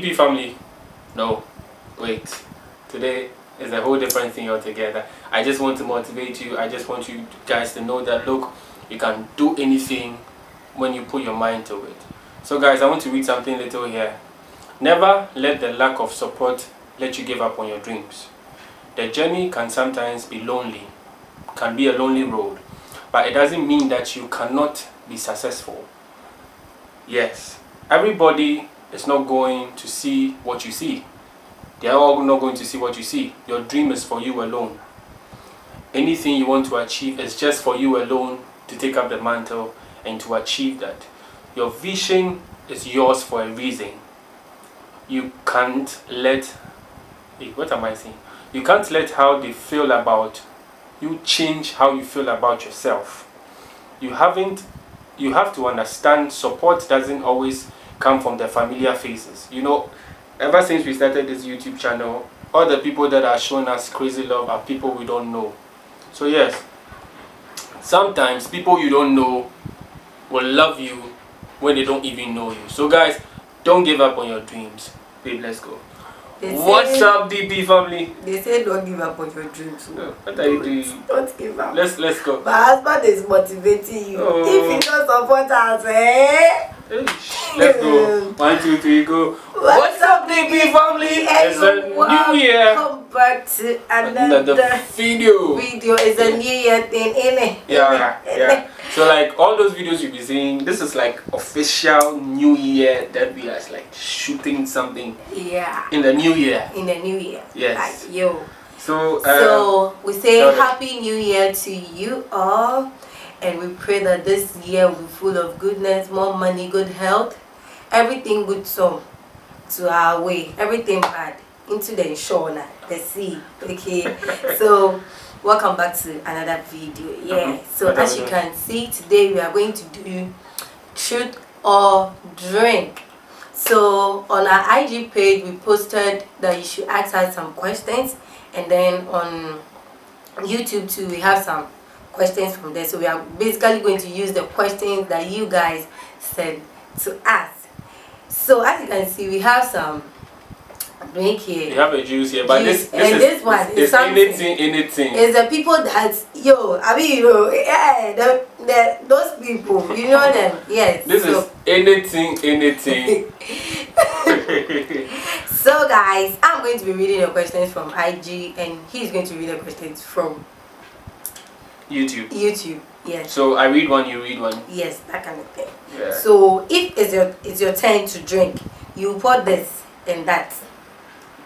DP family? No. Wait. Today is a whole different thing altogether. I just want to motivate you. I just want you guys to know that look, you can do anything when you put your mind to it. So guys, I want to read something little here. Never let the lack of support let you give up on your dreams. The journey can sometimes be lonely, can be a lonely road, but it doesn't mean that you cannot be successful. Yes, everybody is not going to see what you see. They are all not going to see what you see. Your dream is for you alone. Anything you want to achieve is just for you alone to take up the mantle and to achieve that. Your vision is yours for a reason. You can't let, what am I saying? You can't let how they feel about you change how you feel about yourself. You haven't, you have to understand support doesn't always come from the familiar faces. You know, ever since we started this YouTube channel, all the people that are showing us crazy love are people we don't know. So yes, sometimes people you don't know will love you when they don't even know you. So guys, don't give up on your dreams. Babe, let's go. They What's say, up, DP family? They say don't give up on your dreams. No, what are you doing? Don't give up. Let's let's go. My husband is motivating you. Oh. If he don't support us, eh? Let's go. One, two, three, go. What's, What's up, DP family? It's a new year. Come back to another, another video. Video is a new year thing, innit? Yeah, yeah. So like all those videos you'll be seeing, this is like official new year that we are like shooting something. Yeah. In the new year. In the new year. Yes. Like yo. So, uh, so we say happy new year to you all and we pray that this year will be full of goodness, more money, good health, everything good so to our way, everything bad into the shore, the sea. Okay, so welcome back to another video. Yeah, mm-hmm. so as you can see today, we are going to do truth or drink. So on our IG page, we posted that you should ask us some questions, and then on YouTube too, we have some questions from there. So we are basically going to use the questions that you guys sent to us. So as you can see, we have some drink here. You have a juice here, but juice. this this and is, this one is anything, anything. It's the people that yo, I mean, you know, yeah, the, the those people, you know them, yes. This so. is anything, anything. so guys, I'm going to be reading the questions from IG, and he's going to read the questions from YouTube. YouTube. Yes. So I read one, you read one. Yes, that kind of thing. Yeah. So if it's your it's your turn to drink, you pour this and that.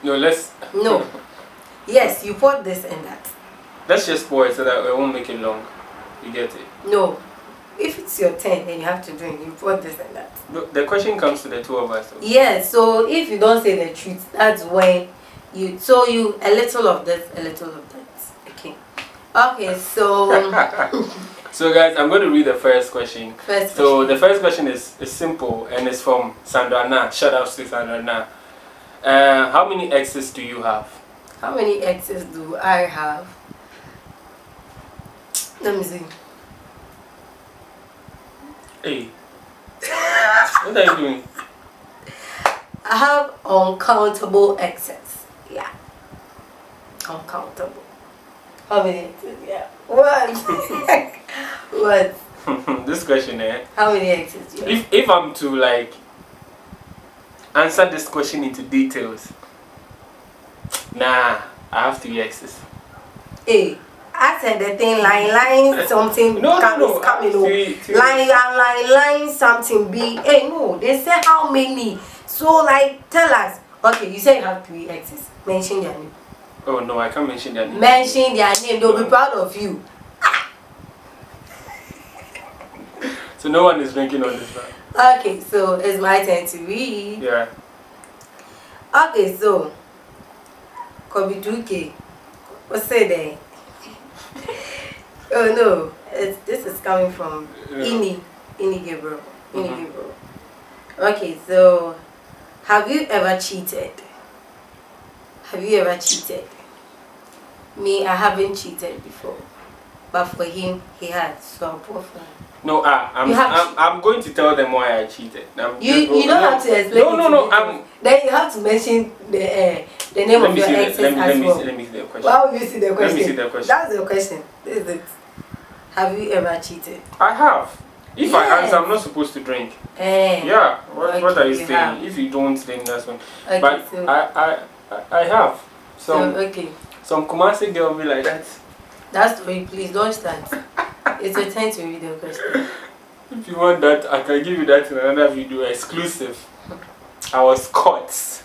No, let's. No. yes, you pour this and that. Let's just pour it so that it won't make it long. You get it? No. If it's your turn and you have to drink, you pour this and that. No, the question comes to the two of us. Yes. Yeah, so if you don't say the truth, that's when you so you a little of this, a little of that. Okay. Okay, so so guys, I'm going to read the first question. First so question. the first question is, is simple and it's from Sandra Na. Shout out to Sandra Na. Uh, how many exes do you have? How many exes do I have? Let me see. Hey. what are you doing? I have uncountable exes. Yeah. Uncountable. How many? Yeah. What? what? this question, eh? How many exes? Yeah. If if I'm to like answer this question into details, nah, I have three exes. Hey. I said the thing line line something no, come, no, no. coming three, three. line line line line something be hey no they say how many so like tell us okay you say you have three exes mention their name Oh no, I can't mention their name. Mention their name, they'll be proud of you. so no one is drinking on this one. Okay, so it's my turn to read. Yeah. Okay, so Kobiduke. What's say there? oh no, it's, this is coming from yeah. Ini. Ini Gabriel. Ini mm -hmm. Gabriel. Okay, so have you ever cheated? Have you ever cheated? Me, I haven't cheated before. but for him, he had. So I'll pour for him. No, ah, I'm, I'm, I'm going to tell them why I cheated. I'm You you don't no, have to explain. No, no, no. I'm. Then you have to mention the uh, the name of your. The, exes let me as let me well. see. Let me see the question. Why would you see the question? Let me see the question. That's the question. This is it. Have you ever cheated? I have. If I answer, I'm not supposed to drink. Eh. Yeah. What, what are you you saying? have. If you don't, then that's one. Okay, but so, I, I, I, I have. so Some, okay. some Kumasi girl be like that. That's story. Please don't start. it's your time to read the question. If you want that, I can give you that in another video exclusive. I was caught.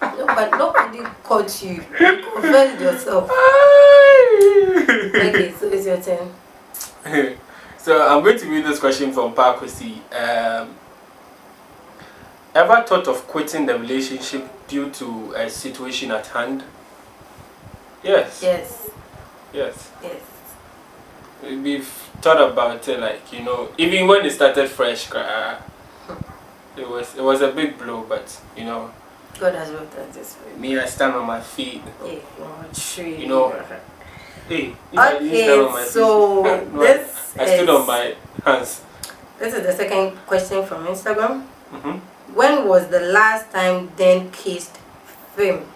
Nobody, nobody caught you. You confessed yourself. Okay, so it's your turn. so I'm going to read this question from Parkosi. Um, ever thought of quitting the relationship due to a situation at hand? Yes. Yes. Yes. Yes. We've thought about it, like you know, even when it started fresh, uh, it was it was a big blow, but you know, God has wrote that this way. me I stand on my feet. Yeah, oh, tree. You know, Hey, if I stand on my Okay, feet, so no, I- this I stood is, on my hands. this is the second question from Instagram. hmm When was the last time Dan kissed Fim?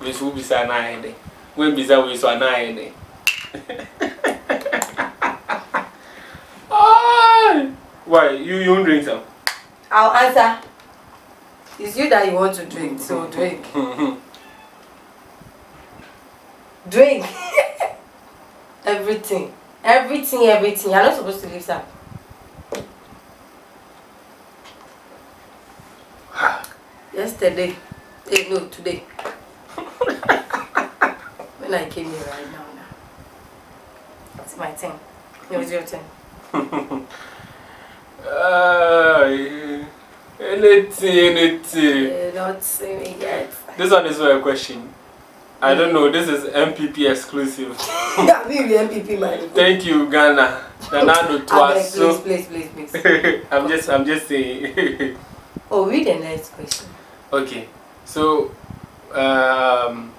Wes wo bisa na ayɛ dɛ wɔn bisa wei so ana ayɛ dɛ Ai! why you you won't drink some I'll answer. It's you that you want to drink, so drink. Drink. everything. Everything, everything. You're not supposed to leave some. Yesterday. Hey, no, today. when I came here right now, now. It's my turn. It was your turn. Ai, anything anything eh, not saying it yet. this one is not a question I don't know this is NPP exclusive Yeah, me the NPP man. thank you Ghana Nana Addo twice please, please, please, please. I'm just I'm just saying Oh, read the next question. Okay, so um,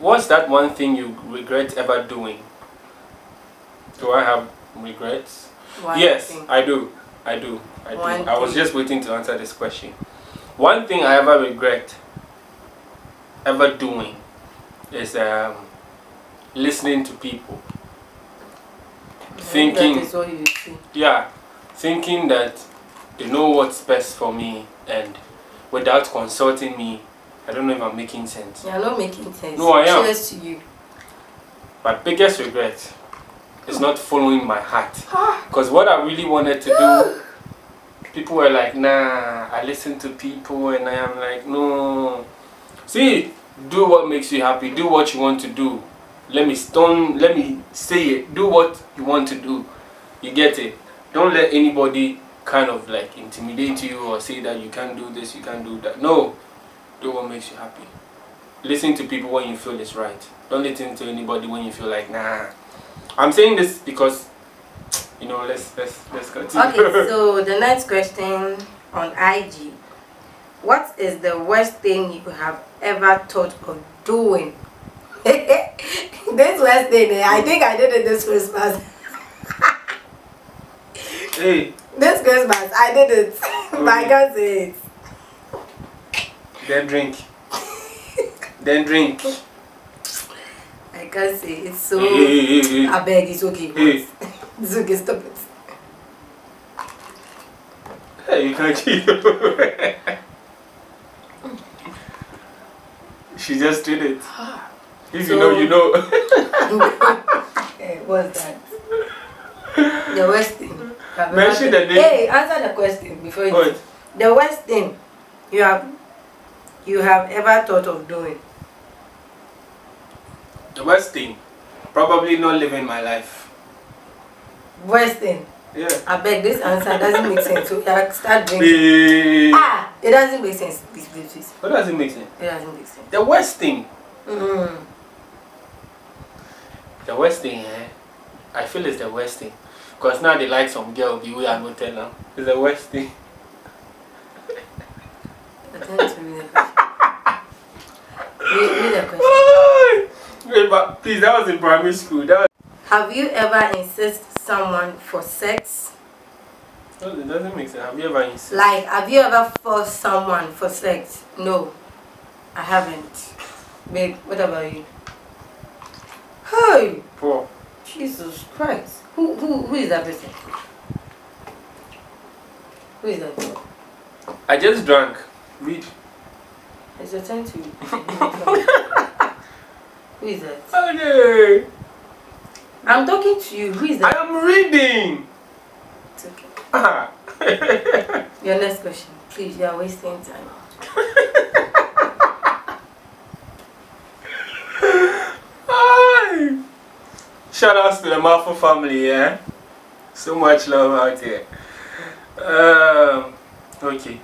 what's that one thing you regret ever doing? Do I have regrets? One yes, thing. I do. I do. I do. One I was thing. just waiting to answer this question. One thing I ever regret ever doing is um, listening to people. Thinking That is what you see. yeah, thinking that they know what's best for me and without consulting me, I don't know if I'm making sense. You're not making sense. No, I am. Cheers to you. My biggest regret is not following my heart. Because what I really wanted to do, people were like, nah, I listen to people and I am like, no. See, do what makes you happy, do what you want to do. Let me stone, let me say it, do what you want to do. You get it? Don't let anybody kind of like intimidate you or say that you can't do this, you can't do that. No, do what makes you happy. Listen to people when you feel it's right. Don't listen to anybody when you feel like nah. I'm saying this because you know let's let's let's continue. Okay, so the next question on IG. What is the worst thing you have ever thought of doing? this worst thing, eh, I think I did it this Christmas. hey, This Christmas, I did it. I can't say it. then drink. then drink. I can't say it. So, Hey, hey, hey. I beg, it's okay. Hey. It's okay, stop it. Hey, you can't cheat. She just did it. If you know, you know. Eh, what's that? The worst thing. you have ever Mention the name. Hey, answer the question before you. What? The worst thing you have you have ever thought of doing. The worst thing, probably not living my life. Worst thing. Yeah. I beg this answer doesn't make sense. So yeah, start drinking. Hey. Ah, it doesn't make sense. Please, please, please. What does it make sense? It doesn't make sense. The worst thing. Mm. The worst thing, eh? I feel it's the worst thing. Because now they like some girl be we are not tell them. It's the worst thing. Attend to me. sorry, but please, that was in primary school. That was... Have you ever insisted someone for sex? No, it doesn't make sense. Have you ever insisted? Like, have you ever forced someone for sex? No, I haven't. Babe, what about you? Hey! Poor. Jesus Christ. Who, who, who is that person? Who is that? I just drank. Read. It's your time to. who is that? Okay. I'm talking to you. Who is that? I am reading. It's okay. Ah. Your next question. Please, you are wasting time. Hi. Shout outs to the Marfo family, yeah? So much love out here. Um, okay.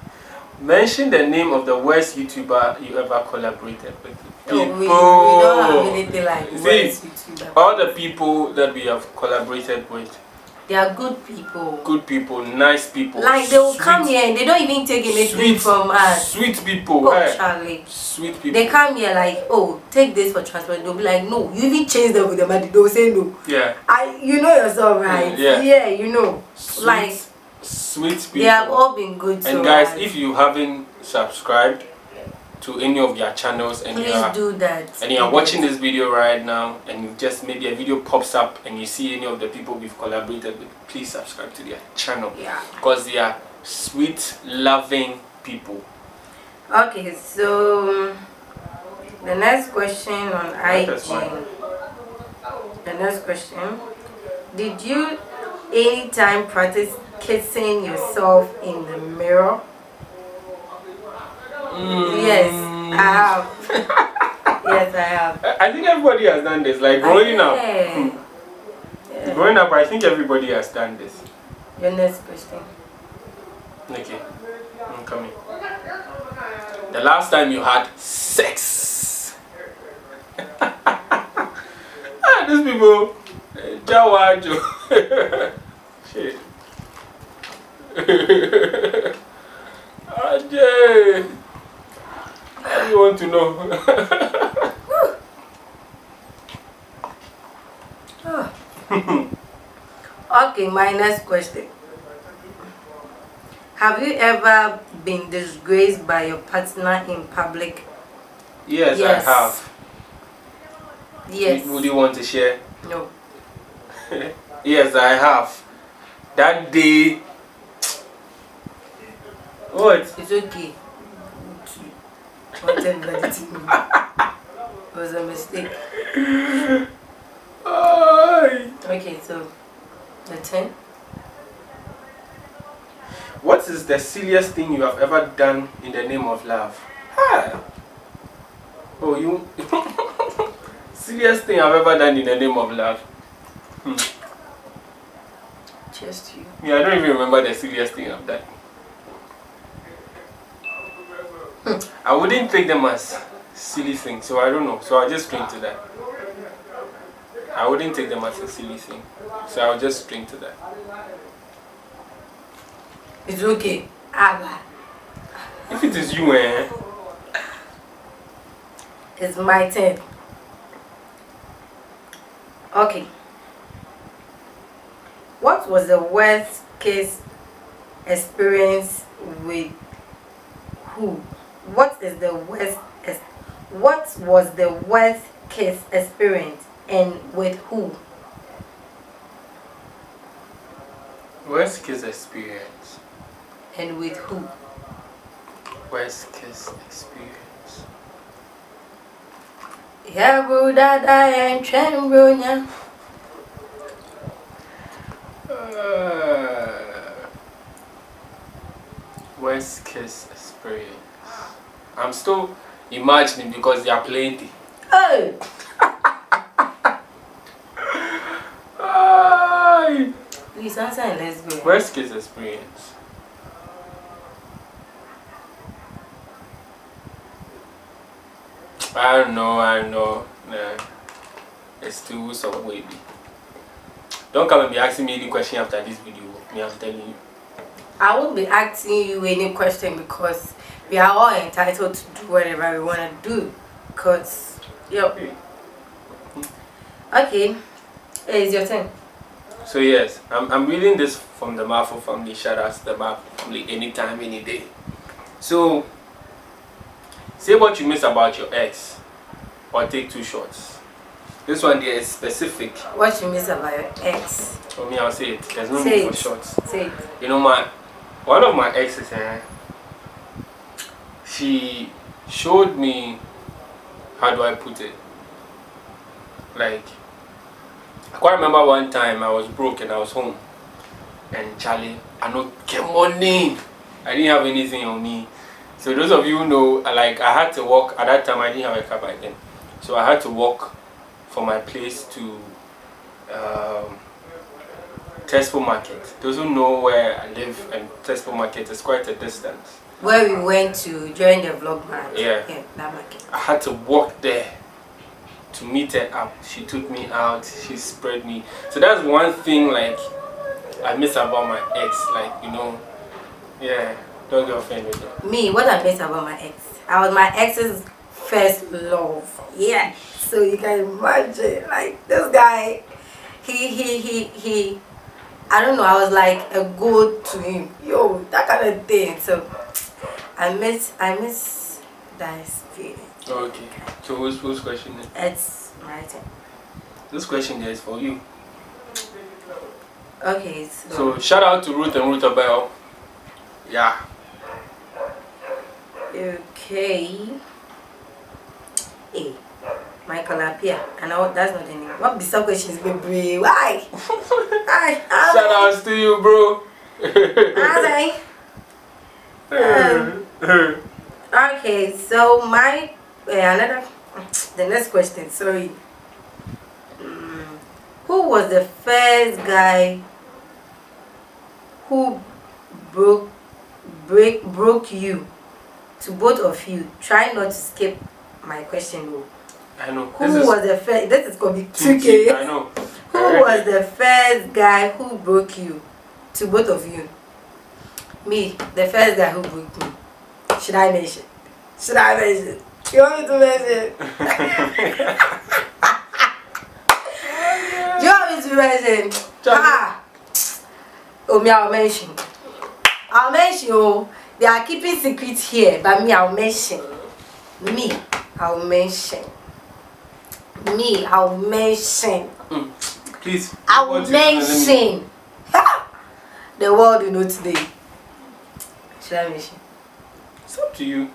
Mention the name of the worst YouTuber you ever collaborated with. Oh, we, we don't have anything like See, YouTuber. All the people that we have collaborated with, They are good people. good people, nice people. Like they will sweet- come here and they don't even take anything sweet, from us. Sweet people, Oh, eh? Charlie. Sweet people. They come here like, oh, take this for transport. They'll be like, no. You even change them with them and they'll say no. yeah. I, you know yourself, right? Yeah. Yeah, you know. Sweet, Like, sweet people. They have all been good and guys, us. if you haven't subscribed to any of their channels and you are do that. and you are watching this video right now and you just maybe a video pops up and you see any of the people we've collaborated with please subscribe to their channel Yeah. because they are sweet loving people Okay, so the next question on IG. The next question. Did you anytime practice kissing yourself in the mirror? Yes, I have. yes, I have. I think everybody has done this like growing up Yeah. Yeah. growing up I think everybody has done this Your next question. okay I'm coming the last time you had sex ah these people eh, jawajo shit Ajay. Do you want to know? Okay, my next question. Have you ever been disgraced by your partner in public? yes, Yes. I have. Yes. Would you want to share? No. yes, I have. That day. What? It's okay. Whatever it is. It was a mistake. Ay. Okay, so the 10. What is the silliest thing you have ever done in the name of love? Ah. Oh, you. silliest thing I've ever done in the name of love. Hmm. Cheers to you. Yeah, I don't even remember the silliest thing I've done. I wouldn't take them as silly things, so I don't know. So I'll just drink to that. I wouldn't take them as a silly thing, so I'll just drink to that. It's okay. Abba. If it is you, eh? It's my turn. Okay. What was the worst case experience with who? What is the worst what was the worst case experience and with who? Worst case experience. And with who? Worst case experience. Yeah, bro, dada and chen bro, nya. Uh, worst case experience. I'm still imagining because there are plenty. Ay. please answer and let's go. Worst case experience. I don't know, I don't know. Nah. It's too some way. Don't come and be asking me any question after this video. Me, I'm telling you. I won't be asking you any question because we are all entitled to do whatever we want to do. Because, yep. Okay, it's your turn. So yes, I'm, I'm reading this from the Marfo family. Shout out to the Marfo family anytime, any day. So, say what you miss about your ex, or take two shots. This one there is specific. What you miss about your ex? For me, I'll say it. There's no Say need for shots. Say it. You know, my one of my exes, eh, she showed me how do I put it. Like, I quite remember one time I was broke and I was home, and Charlie, I no get money. I didn't have anything on me. So those of you who know, like I had to walk at that time. I didn't have a car by then, so I had to walk from my place to um, Tesco Market. Those who know where I live and Tesco Market is quite a distance. Where we went to during the vlog match. Yeah. Yeah, that market. I had to walk there to meet her up. She took me out. She spread me. So that's one thing like I miss about my ex. Like you know, yeah. Don't get offended. Though. Me, what I miss about my ex? I was my ex's first love. Yeah. So you can imagine, like this guy, he he he he. I don't know. I was like a good to him. Yo, that kind of thing. So I miss I miss that experience. Okay. So whose whose question? Is? It's my turn. This question there is for you. Okay. So, So shout out to Ruth and Ruth Bell. Yeah. okay. Hey. Michael Apia. I know that's not the name. What be some questions, baby? Why? Why? Shout outs to you, bro. Hi. Okay, so my uh, another the next question. Sorry. Mm, who was the first guy who broke break broke you to both of you? Try not to skip my question though. I know. Who this is was the first? This is gonna be tricky. I know. Who was the first guy who broke you? To both of you. Me, the first guy who broke me. Should I mention? Should I mention? You want me to mention? Do you want me to mention? Ah! Oh, me, I'll mention. I'll mention. Oh, they are keeping secrets here, but me, I'll mention. Me, I'll mention. Me, I'll mention. Mm. Please. I will mention the world you know today. Should I mention? It's up to you.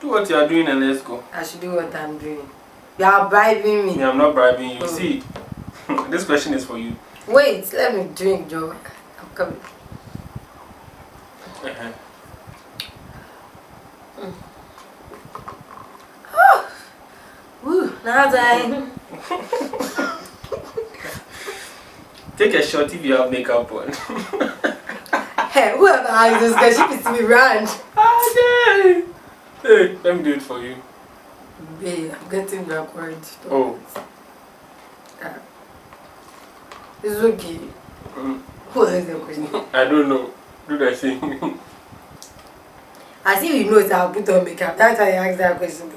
Do what you are doing and let's go. I should do what I'm doing. You are bribing me. Me, I'm not bribing you. Mm. See, this question is for you. Wait, let me drink, Joe. I'm coming. Woo, now I. Take a shot if you have makeup on. hey, whoever asked this question is me run. Hey, let me do it for you. Babe, I'm getting backward. Oh. Ah. It's okay. Mm, Who asked the question? I don't know. Do the thing. As if you know it's I'll put on makeup. That's why you asked that question.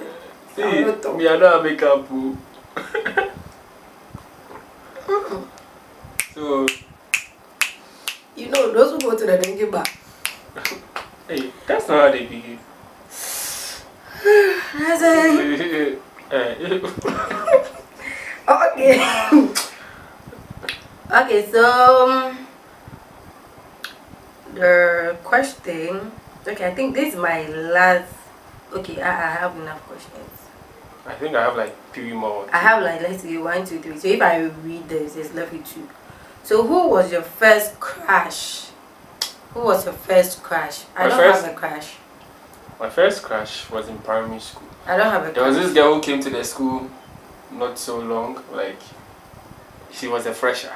See, I me, I don't have makeup. oh. Eh, Okay. okay, so um, the question. Okay, I think this is my last. Okay, I, I have enough questions. I think I have like three more. I have like let's say one, two, three. So if I read this, it's left with two. So who was your first crush? Who was your first crush? I My don't first- have a crush. My first crush was in primary school. I don't have a There was this girl who came to the school not so long, like she was a fresher.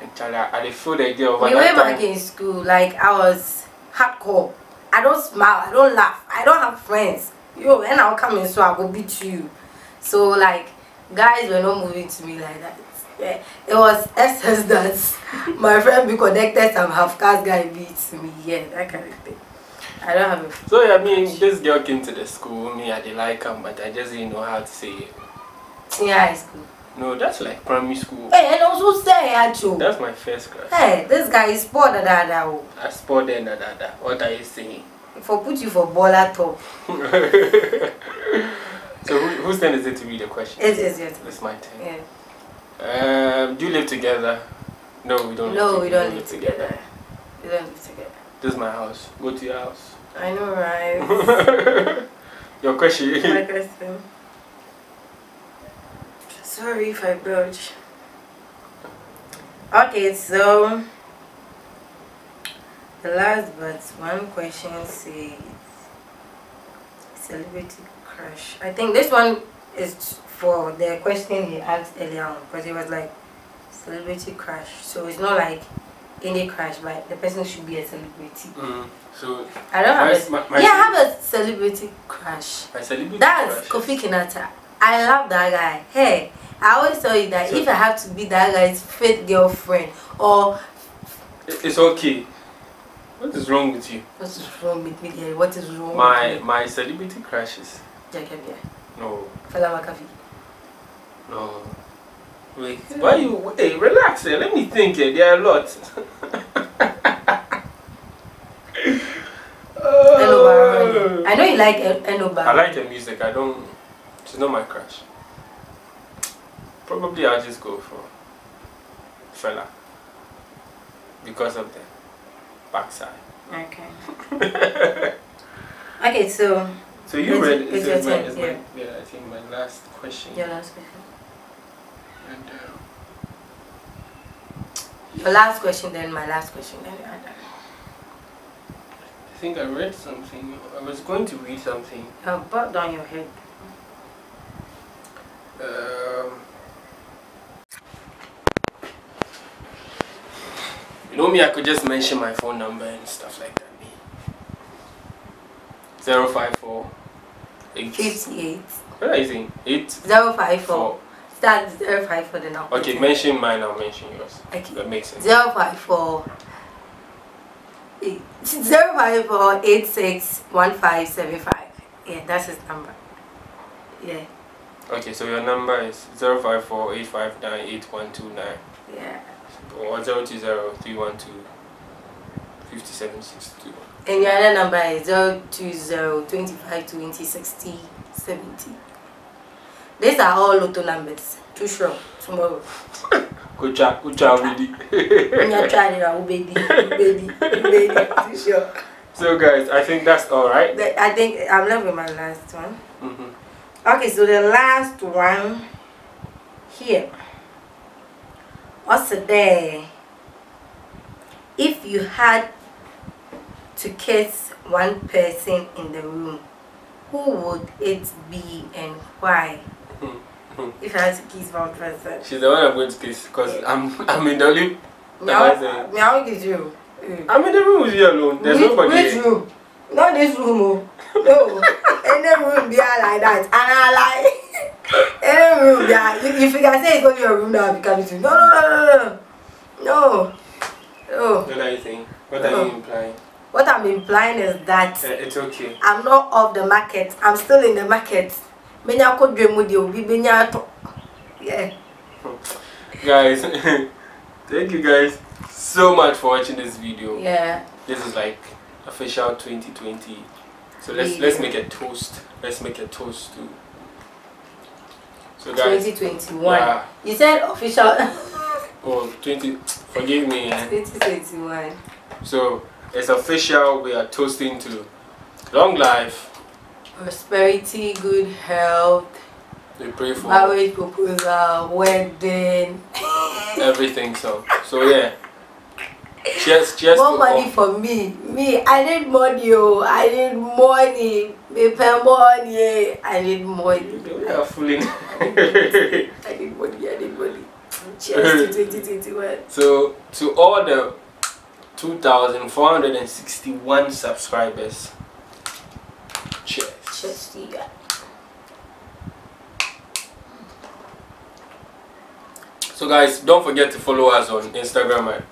And Charlie, I did feel the girl. We were back in school, like I was hardcore. I don't smile, I don't laugh, I don't have friends. Yo, when I'll come in, so I will beat you. So like, guys were not moving to me like that. Yeah, it was essence that my friend be connected some half caste guy beats me. Yeah, that kind of thing. I don't have a So yeah, I mean, this girl came to the school. Me, I did like her, but I just didn't know how to say it. Senior high school. No, that's like primary school. Hey, and also say Acho. That's my first class. Hey, this guy is sport da da da. oh. I sport da da da. What are you saying? For put you for baller top. so who, whose turn is it to read the question? It is yes. It's my turn. Yeah. Um, do you live together? No, we don't. No, live we don't live together. We don't live together. This is my house. Go to your house. I know, right? Your question. My question. Sorry if I broach. Okay, so the last but one question says celebrity crush. I think this one is for the question he asked earlier on because it was like celebrity crush. So it's not like any crush, but the person should be a celebrity. Mm, so I don't have My- a my- my yeah, I have a celebrity crush. my celebrity That's crush Kofi Kinata. I love that guy. Hey, I always tell you that So- if I have to be that guy's fake girlfriend or It's okay. What is wrong with you? what is wrong with me? What is wrong My my celebrity crushes. Jackie Appiah. No, Fella Makafui. no. Wait, why you? Hey, relax. eh, Let me think. eh, There are a lot. I know you like En- Eno I like the music. I don't. She's not my crush. Probably I'll just go for fella because of the backside. Okay. okay, so So you It's- read. it's It's, my, it's yeah. my, yeah, I think my last question. your last question. And, uh, Your last question, then my last question, then you're done. I think I read something. I was going to read something. Uh, back down your head. Um, you know me, I could just mention my phone number and stuff like that. 054 eight. 58. What are you saying? 8 054. Four. Start 054 the number. Okay, mention mine, I'll mention yours. Okay. That makes sense. 054 0548615575. Yeah, that's his number. Yeah. Okay, so your number is 0548598129. Yeah. Or 02031257621. And your other number is 02025206070. These are all lotto numbers. Too sure. Tomorrow. Good job, good job, really. When you're trying it, Ubedi, Ubedi, Ubedi. Too sure. So guys, I think that's all right. I think I'm left with my last one. Mm-hmm. Okay, so the last one here. Also there. If you had to kiss one person in the room, who would it be and why? If I had to kiss one person. She's the one I'm going to kiss because I'm I'm in the only Now, Am I I kiss you. Mm. I'm in the room with you alone. There's which, nobody which here. room? Not this room, oh. No. Any room be like that. And I like any room be like, if you can say it's only your room now, I'll be coming you. No, no, no, no, no. No. No. What are you saying? What are you implying? What I'm implying is that Uh, it's okay. I'm not off the market. I'm still in the market. Menya ko dwe mu de obi benya to. Yeah. Guys, thank you guys so much for watching this video. Yeah. This is like official 2020. So let's Video. let's make a toast. Let's make a toast to. So guys, 2021. yeah. You said official Oh, 20. Forgive me. eh. 2021. So it's official. We are toasting to long life. Prosperity, good health, We pray for marriage proposal, wedding. everything. So so yeah. Cheers, cheers More money all. for me. Me, I need money. Oh, I need money. Me pay money. Eh. I need money. We are fooling. I need money. I need money. Cheers to 2021. so to all the 2,461 subscribers. Cheers. To you. So guys, don't forget to follow us on Instagram at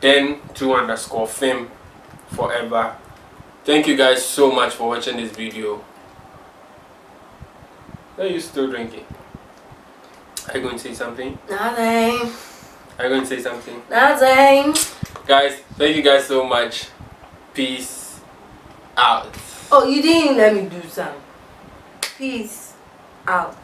then two underscore film forever. Thank you guys so much for watching this video. Are you still drinking? Are you going to say something? Nothing. Are you going to say something? Nothing. Guys, thank you guys so much. Peace out. Oh, you didn't let me do some. Peace out.